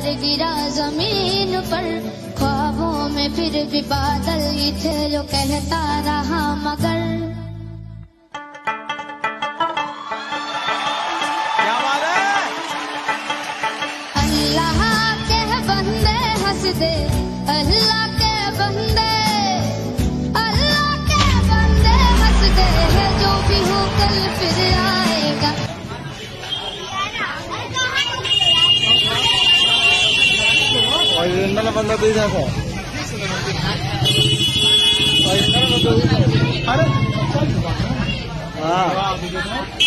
पत्थर गिरा ज़मीन पर। ख्वाबों में फिर भी बादल ही थे जो कहता रहा मगर। अल्लाह के बंदे हंस दे अल्लाह के बंदे પંદર દઈ નાખો. હા.